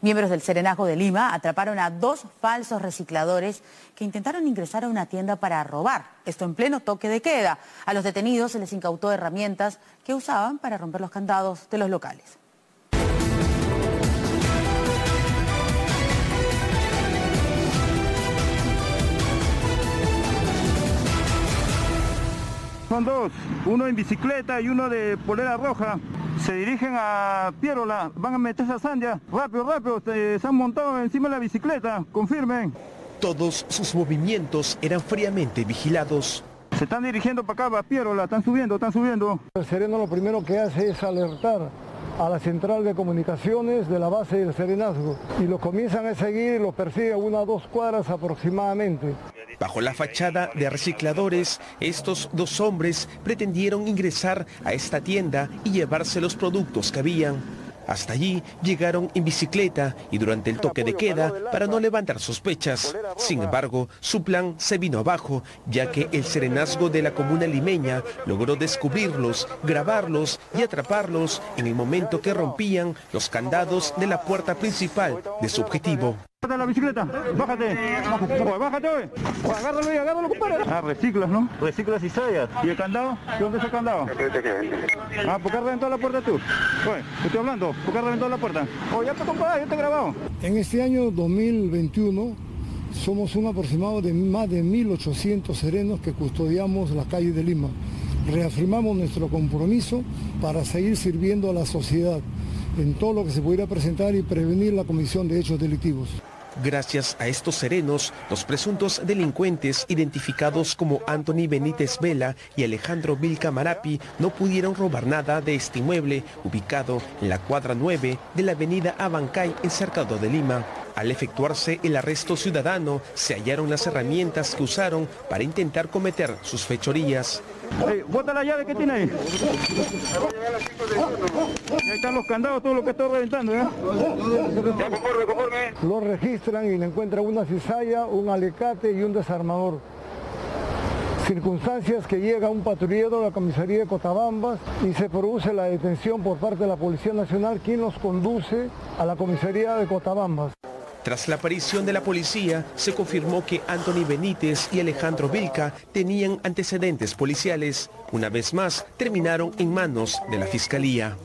Miembros del Serenazgo de Lima atraparon a dos falsos recicladores que intentaron ingresar a una tienda para robar. Esto en pleno toque de queda. A los detenidos se les incautó herramientas que usaban para romper los candados de los locales. Son dos, uno en bicicleta y uno de polera roja se dirigen a Pierola, van a meterse a Sandia. Rápido, rápido, se, han montado encima de la bicicleta, confirmen. Todos sus movimientos eran fríamente vigilados. Se están dirigiendo para acá, a Pierola, están subiendo, están subiendo. El sereno lo primero que hace es alertar a la central de comunicaciones de la base del Serenazgo y lo comienzan a seguir y lo persigue a unas dos cuadras aproximadamente. Bajo la fachada de recicladores, estos dos hombres pretendieron ingresar a esta tienda y llevarse los productos que habían. Hasta allí llegaron en bicicleta y durante el toque de queda para no levantar sospechas. Sin embargo, su plan se vino abajo, ya que el serenazgo de la comuna limeña logró descubrirlos, grabarlos y atraparlos en el momento que rompían los candados de la puerta principal de su objetivo. Bájate la bicicleta, bájate, bájate, agárralo y agárralo, compadre. Ah, reciclas, ¿no? Reciclas y sayas. ¿Y el candado? ¿Dónde está el candado? Ah, ¿por qué reventó la puerta tú? Oye, estoy hablando, ¿por qué reventó la puerta? Oh, ya te compadre, ya te he grabado. En este año 2021 somos un aproximado de más de 1.800 serenos que custodiamos las calles de Lima. Reafirmamos nuestro compromiso para seguir sirviendo a la sociedad en todo lo que se pudiera presentar y prevenir la comisión de hechos delictivos. Gracias a estos serenos, los presuntos delincuentes identificados como Anthony Benítez Vela y Alejandro Vilca Marapi no pudieron robar nada de este inmueble ubicado en la cuadra 9 de la avenida Abancay en Cercado de Lima. Al efectuarse el arresto ciudadano, se hallaron las herramientas que usaron para intentar cometer sus fechorías. bota la llave que tiene. Ahí están los candados, todo lo que está reventando. ¿eh? Lo registran y le encuentran una cizalla, un alicate y un desarmador circunstancias que llega un patrullero de la comisaría de Cotabambas y se produce la detención por parte de la Policía Nacional, quien los conduce a la comisaría de Cotabambas. Tras la aparición de la policía, se confirmó que Anthony Benítez y Alejandro Vilca tenían antecedentes policiales. Una vez más, terminaron en manos de la Fiscalía.